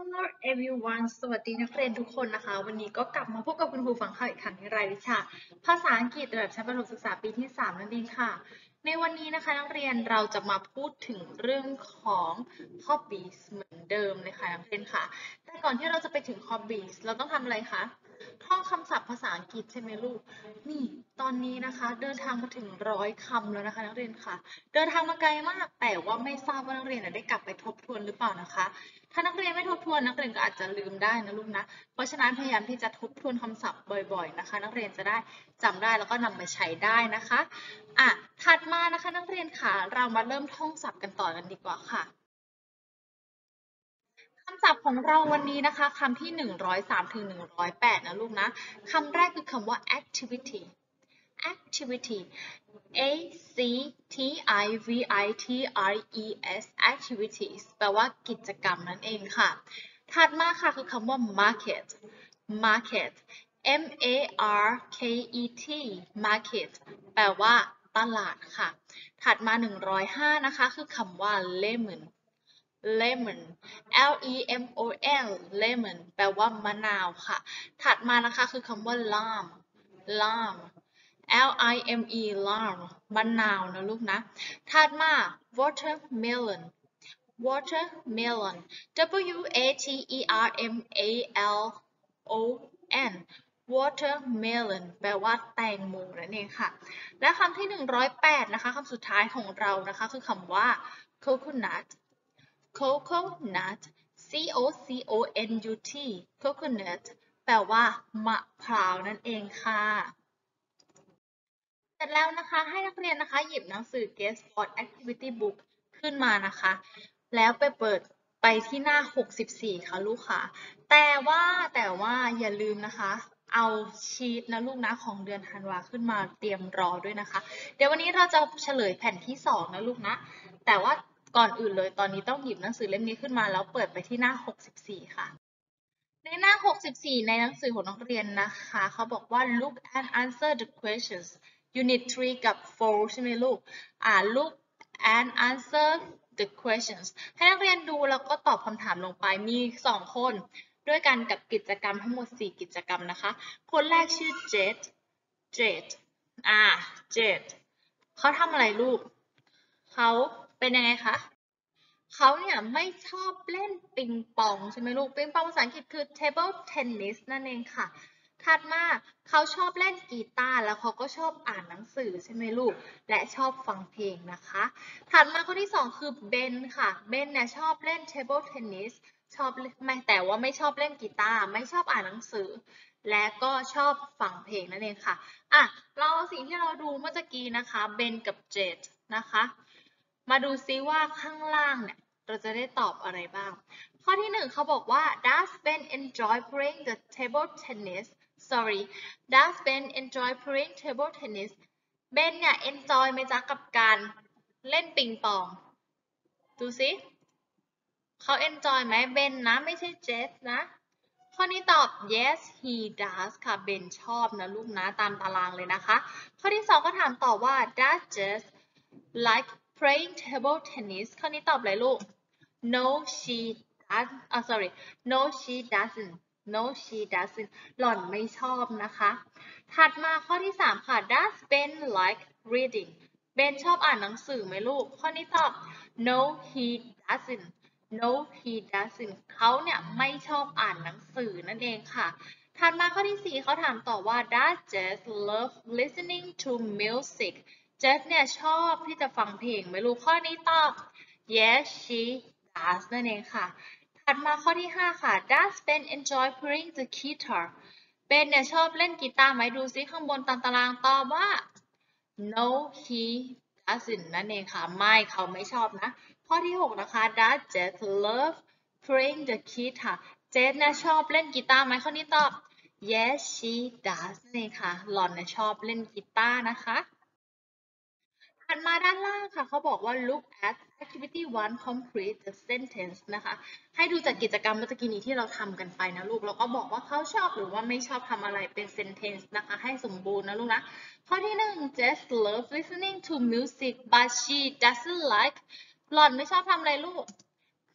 Hello everyone สวัสดีนักเรียนทุกคนนะคะ วันนี้ก็กลับมาพบกับคุณครูฝังข่าวอีกครั้งในรายวิชา ภาษาอังกฤษระดับชั้นประถมศึกษาปีที่ 3 นั่นเองค่ะ ในวันนี้นะคะนักเรียนเราจะมาพูดถึงเรื่องของ hobbies เหมือนเดิมเลยค่ะนักเรียนค่ะ แต่ก่อนที่เราจะไปถึง hobbies เราต้องทำอะไรคะ ท่องคำศัพท์ภาษาอังกฤษใช่ไหมลูก นี่ตอนนี้นะคะ เดินทางมาถึงร้อยคำแล้วนะคะ นักเรียนค่ะ เดินทางมาไกลมาก แต่ว่าไม่ทราบว่านักเรียนได้กลับไปทบทวนหรือเปล่านะคะ ถ้านักเรียนไม่ทบทวนนักเรียนก็อาจจะลืมได้นะลูกนะ เพราะฉะนั้นพยายามที่จะทบทวนคำศัพท์บ่อย ๆนะคะ นักเรียนจะได้จำได้แล้วก็นำไปใช้ได้นะคะ อะ ถัดมานะคะ นักเรียนค่ะ เรามาเริ่มท่องศัพท์กันต่อกันดีกว่าค่ะ คำศัพท์ของเราวันนี้นะคะคำที่ 103ถึง108 นะลูกนะคำแรกคือคำว่า activity activity a c t i v i t r e s activities แปลว่ากิจกรรมนั่นเองค่ะ ถัดมาค่ะคือคำว่า market market m a r k e t market แปลว่าตลาดค่ะ ถัดมา 105 นะคะ คือคำว่า lemon lemon l e m o n lemon แปลว่ามะนาวค่ะ ถัดมานะคะคือคำว่า lime lime L I M E lime มะนาวนะลูกนะ ถัดมา watermelon watermelon W A T E R M A L O N watermelon แปลว่าแตงโมนั่นเองค่ะ และคำที่ 108 นะคะคำสุดท้ายของเรานะคะ คือคำว่า coconut coconut C O C O N U T coconut แปลว่ามะพร้าวนั่นเองค่ะเสร็จแล้วนะคะให้นักเรียนนะคะหยิบหนังสือ Guest Board Activity Book ขึ้นมานะคะ แล้วไปเปิดไปที่หน้า 64 ค่ะลูกค่ะ แต่ว่าแต่ว่าอย่าลืมนะคะ เอาชีตนะลูกนะของเดือนธันวาขึ้นมาเตรียมรอด้วยนะคะ เดี๋ยววันนี้เราจะเฉลยแผ่นที่ 2 นะลูกนะ แต่ว่า ก่อนอื่นเลยตอนนี้ต้องหยิบหนังสือเล่มนี้ขึ้นมาแล้วเปิดไปที่หน้า 64 ค่ะ ในหน้า 64 ในหนังสือของนักเรียนนะคะ เขาบอกว่า look and answer the questions unit 3 กับ4ใช่ไหมลูก อ่า look and answer the questions ให้นักเรียนดูแล้วก็ตอบคำถามลงไป มี 2 คน ด้วยกันกับกิจกรรมทั้งหมด 4 กิจกรรมนะคะ คนแรกชื่อ Jet Jet อ่า Jet เขาทำอะไรลูก เขา เป็นยังไงคะเขาเนี่ยไม่ชอบเล่นปิงปองใช่ไหมลูก ปิงปองภาษาอังกฤษคือ table tennis นั่นเองค่ะ ถัดมาเขาชอบเล่นกีตาร์แล้วเขาก็ชอบอ่านหนังสือใช่ไหมลูก และชอบฟังเพลงนะคะ ถัดมาข้อที่สองคือเบนค่ะ เบนเนี่ยชอบเล่น table tennis ชอบไม่แต่ว่าไม่ชอบเล่นกีตาร์ไม่ชอบอ่านหนังสือ และก็ชอบฟังเพลงนั่นเองค่ะ อะ เราสิ่งที่เราดูเมื่อกี้นะคะ เบนกับเจดนะคะ มาดูซิว่าข้างล่างเนี่ยเราจะได้ตอบอะไรบ้าง ข้อที่หนึ่งเขาบอกว่า does Ben enjoy playing the table tennis sorry does Ben enjoy playing table tennis Ben เนี่ย enjoy ไหมจ๊ะกับการเล่นปิงปอง ดูสิเขา enjoy ไหม Ben นะ ไม่ใช่ Jess นะข้อนี้ตอบ yes he does ค่ะ Ben ชอบนะลูกนะ ตามตารางเลยนะคะ ข้อที่สองก็ถามต่อว่า does Jess like playing table tennis ข้อนี้ตอบอะไรลูก no she does อ่า sorry no she doesn't no she doesn't หล่อนไม่ชอบนะคะ ถัดมาข้อที่ 3 ค่ะ does Ben like reading Ben ชอบอ่านหนังสือไหมลูก ข้อนี้ตอบ no he doesn't no he doesn't เขาเนี่ยไม่ชอบอ่านหนังสือนั่นเองค่ะ ถัดมาข้อที่ 4 เขาถามต่อว่า does Jess love listening to music Jess เนี่ยชอบที่จะฟังเพลงไหมลูกข้อนี้ตอบ yes she does นั่นเองค่ะ ถัดมาข้อที่ 5 ค่ะ does Ben enjoy playing the guitar Ben เนี่ยชอบเล่นกีตาร์ไหมดูซิข้างบนตามตารางตอบว่า no he doesn't นั่นเองค่ะ ไม่เขาไม่ชอบนะ ข้อที่ 6 นะคะ does Jess love playing the guitar Jess เนี่ยชอบเล่นกีตาร์ไหมข้อนี้ตอบ yes she does นั่นเองค่ะหล่อนเนี่ยชอบเล่นกีตาร์นะคะ ถัดมาด้านล่างค่ะเขาบอกว่า look at activity one complete the sentence นะคะ ให้ดูจากกิจกรรมเมื่อกี้นี้ที่เราทำกันไปนะลูก แล้วก็บอกว่าเขาชอบหรือว่าไม่ชอบทำอะไรเป็น sentence นะคะ ให้สมบูรณ์นะลูกนะ ข้อที่หนึ่ง Jess love listening to music but she doesn't like หล่อนไม่ชอบทำอะไรลูก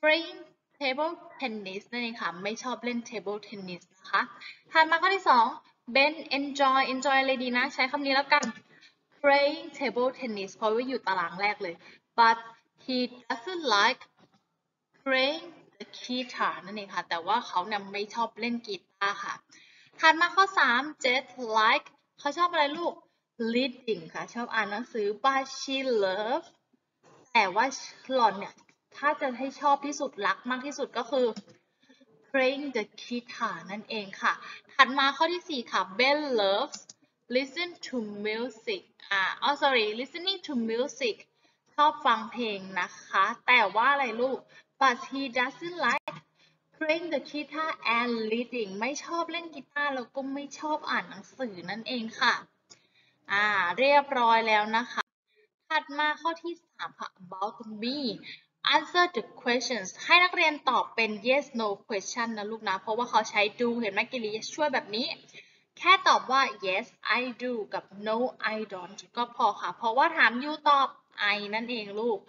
playing table tennis นั่นเองค่ะ ไม่ชอบเล่น table tennis นะคะ ถัดมาข้อที่สอง Ben enjoy enjoy อะไรดีนะ ใช้คำนี้แล้วกัน playing table tennis เพราะว่าอยู่ตารางแรกเลย but he doesn't like playing the guitar นั่นเองค่ะ แต่ว่าเขาเนี่ยไม่ชอบเล่นกีตาร์ค่ะถัดมาข้อ 3 Jet like เขาชอบอะไรลูก reading ค่ะ ชอบอ่านหนังสือ but she loves แต่ว่าหล่อนเนี่ย ถ้าจะให้ชอบที่สุดรักมากที่สุดก็คือ playing the guitar นั่นเองค่ะ ถัดมาข้อที่ 4 ค่ะ Ben loves listen to music อ่าอ๋อ sorry listening to music ชอบฟังเพลงนะคะ แต่ว่าอะไรลูก but he doesn't like playing the guitar and reading ไม่ชอบเล่นกีตาร์แล้วก็ไม่ชอบอ่านหนังสือนั่นเองค่ะ อ่า เรียบร้อยแล้วนะคะ ถัดมาข้อที่ 3 ค่ะ about me answer the questions ให้นักเรียนตอบเป็น yes no question นะลูกนะ เพราะว่าเขาใช้ do เห็นไหมกิริยาช่วยแบบนี้ แค่ตอบว่า yes I do กับ no I don't ก็พอค่ะ เพราะว่าถาม you ตอบ I นั่นเองลูก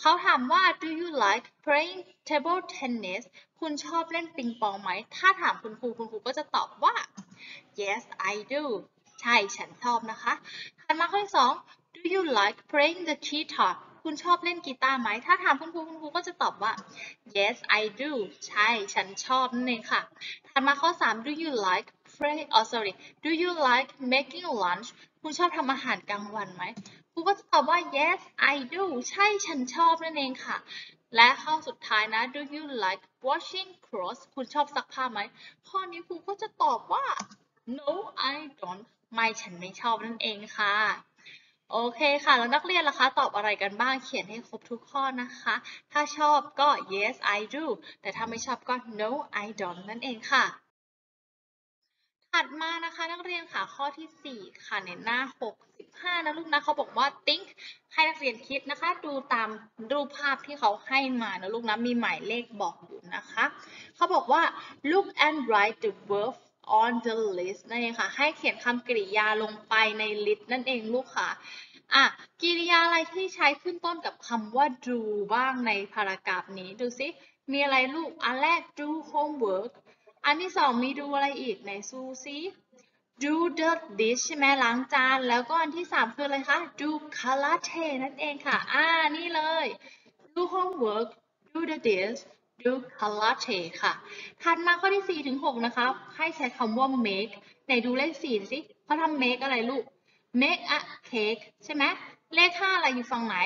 เขาถามว่า do you like playing table tennis คุณชอบเล่นปิงปองไหม ถ้าถามคุณครูคุณครูก็จะตอบว่า yes I do ใช่ ฉันชอบนะคะถัดมาข้อที่สอง do you like playing the guitar คุณชอบเล่นกีตาร์ไหม ถ้าถามคุณครูคุณครูก็จะตอบว่า yes I do ใช่ ฉันชอบนั่นเองค่ะ ถัดมาข้อ 3 do you like play oh sorry do you like making lunch คุณชอบทำอาหารกลางวันไหมครูก็จะตอบว่า yes I do ใช่ฉันชอบนั่นเองค่ะ และข้อสุดท้ายนะ do you like washing clothes คุณชอบซักผ้าไหม ข้อนี้ครูก็จะตอบว่า no I don't ไม่ฉันไม่ชอบนั่นเองค่ะ โอเคค่ะ แล้วนักเรียนล่ะคะ ตอบอะไรกันบ้างเขียนให้ครบทุกข้อนะคะ ถ้าชอบก็ yes I do แต่ถ้าไม่ชอบก็ no I don't นั่นเองค่ะ ถัดมานะคะนักเรียนค่ะข้อที่ 4 ค่ะในหน้า 65 นะลูกนะเขาบอกว่า think ให้นักเรียนคิดนะคะ ดูตามรูปภาพที่เขาให้มานะลูกนะมีหมายเลขบอกอยู่นะคะเขาบอกว่า look and write the verb on the list นั่นเองค่ะ ให้เขียนคำกริยาลงไปใน list นั่นเองลูกค่ะอะกริยาอะไรที่ใช้ขึ้นต้นกับคำว่า do บ้างในพารากราฟนี้ดูสิมีอะไรลูกอันแรก do homework อันที่สองมีดูอะไรอีกไหนซูซิ do the dish ใช่ไหมล้างจาน แล้วก็อันที่สามคืออะไรคะ do karate นั่นเองค่ะ อ่า นี่เลย do homework do the dish do karate ค่ะ ถัดมาข้อที่สี่ถึงหกนะคะ ให้ใช้คำว่า make ไหนดูเลขสี่สิเขาทำ make อะไรลูก make a cake ใช่ไหม เลขห้าอะไรอยู่ฝั่งไหน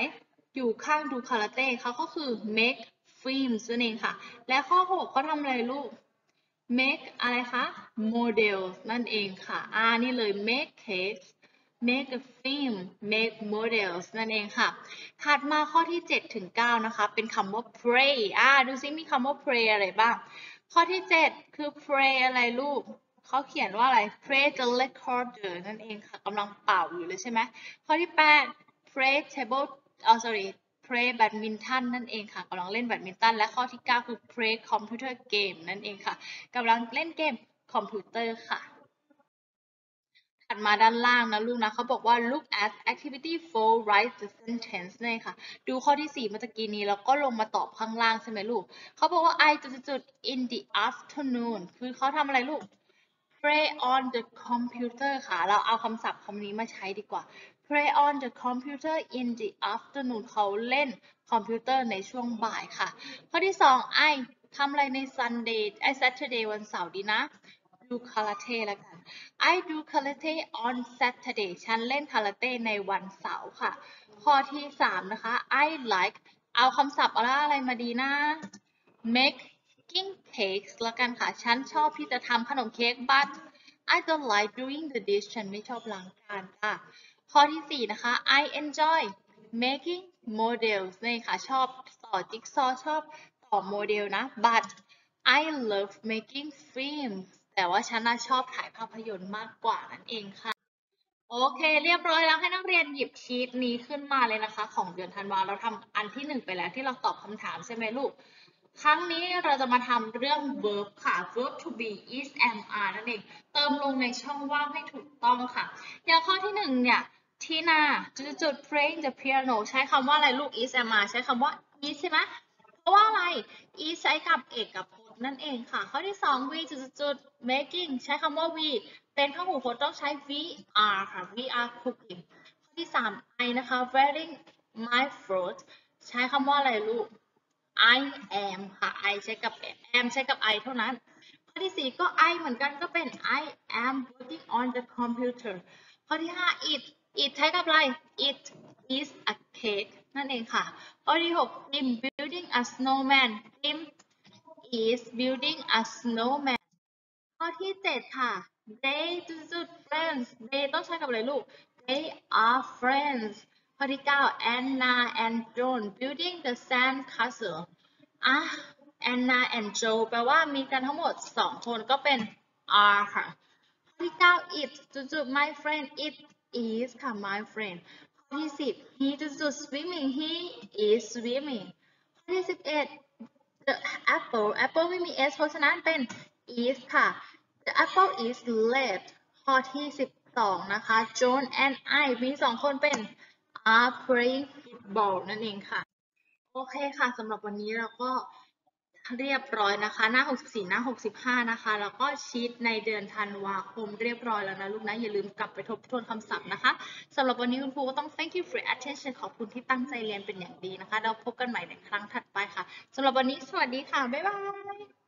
อยู่ข้างดูคาราเต้เขาก็คือ make films นั่นเองค่ะ และข้อหกเขาทำอะไรลูก make อะไรคะ models นั่นเองค่ะ อ่า นี่เลย make cakes make a film make models นั่นเองค่ะ ถัดมาข้อที่ 7 ถึง 9 นะคะ เป็นคำว่า pray อ่า ดูซิมีคำว่า pray อะไรบ้าง ข้อที่ 7 คือ pray อะไรลูก เขาเขียนว่าอะไร pray the recorder นั่นเองค่ะ กำลังเป่าอยู่เลยใช่ไหม ข้อที่ 8 play table อ๋อ sorry play แบดมินตันนั่นเองค่ะกำลังเล่นแบดมินตันและข้อที่ 9 คือ play computer game นั่นเองค่ะกำลังเล่นเกมคอมพิวเตอร์ค่ะถัดมาด้านล่างนะลูกนะเขาบอกว่า look at activity 4 write the sentence นั่ค่ะ ดูข้อที่ 4 เมื่อกี้นี้แล้วก็ลงมาตอบข้างล่างใช่ไหมลูกเขาบอกว่า I จุดจุด in the afternoon คือเขาทำอะไรลูก play on the computer ค่ะ เราเอาคำศัพท์คำนี้มาใช้ดีกว่า play on the computer in the afternoon เขาเล่นคอมพิวเตอร์ในช่วงบ่ายค่ะ ข้อที่ 2 I ทำอะไรใน Sunday ไอ Saturday วันเสาร์ดีนะ ดูคาราเต้แล้วกัน I do karate on Saturday ฉันเล่นคาราเต้ในวันเสาร์ค่ะ ข้อที่ 3 นะคะ I like เอาคำศัพท์อะไรมาดีนะ making cakes แล้วกันค่ะ ฉันชอบที่จะทำขนมเค้ก but I don't like doing the dish ฉันไม่ชอบล้างจานค่ะ ข้อที่ 4 นะคะ I enjoy making models นี่ค่ะ ชอบต่อจิ๊กซอว์ชอบต่อโมเดลนะ but I love making films แต่ว่าฉันน่ะชอบถ่ายภาพยนตร์มากกว่านั่นเองค่ะ โอเค เรียบร้อยแล้วให้นักเรียนหยิบชีตนี้ขึ้นมาเลยนะคะ ของเดือนธันวาเราทำอันที่หนึ่งไปแล้วที่เราตอบคำถามใช่ไหมลูก ครั้งนี้เราจะมาทำเรื่อง verb ค่ะ verb to be is am are นั่นเอง เติมลงในช่องว่างให้ถูกต้องค่ะ อย่างข้อที่หนึ่งเนี่ยทีนาจุดจุด playing the piano ใช้คำว่าอะไรลูก is am are ใช้คำว่า is ใช่ไหมเพราะว่าอะไร is ใช้กับเอกกับพจน์นั่นเองค่ะ ข้อที่สอง we จุดจุด making ใช้คำว่า we เป็นพหูพจน์ต้องใช้ we are ค่ะ we are cooking ข้อที่สาม I นะคะ wearing my fruit ใช้คำว่าอะไรลูก I am ค่ะ I ใช้กับ am ใช้กับ I เท่านั้น ข้อที่สี่ก็ I เหมือนกันก็เป็น I am working on the computer ข้อที่ห้า it it ใช้กับอะไร it is a cake นั่นเองค่ะ ข้อที่หก Tim building a snowman Tim is building a snowman ข้อที่เจ็ดค่ะ they จุด friends they ต้องใช้กับอะไรลูก they are friends ข้อที่เก้า Anna and John building the sand castle อะ Anna and Joe แปลว่ามีกันทั้งหมดสองคนก็เป็น are ค่ะ ข้อที่เก้า it จุดๆ my friend it is ค่ะ my friend ข้อที่สิบ he จุดๆ swimming he is swimming ข้อที่สิบเอ็ด the apple apple ไม่มี s เพราะฉะนั้นเป็น is ค่ะ the apple is red ข้อที่สิบสองนะคะ John and I มีสองคนเป็น are playing football นั่นเองค่ะ โอเคค่ะสำหรับวันนี้เราก็เรียบร้อยนะคะ หน้า 64 หน้า 65 นะคะ แล้วก็ชีตในเดือนธันวาคมเรียบร้อยแล้วนะลูกนะ อย่าลืมกลับไปทบทวนคำศัพท์นะคะสำหรับวันนี้คุณครูก็ต้อง thank you for attention ขอบคุณที่ตั้งใจเรียนเป็นอย่างดีนะคะ เราพบกันใหม่ในครั้งถัดไปค่ะสำหรับวันนี้สวัสดีค่ะ บ๊ายบาย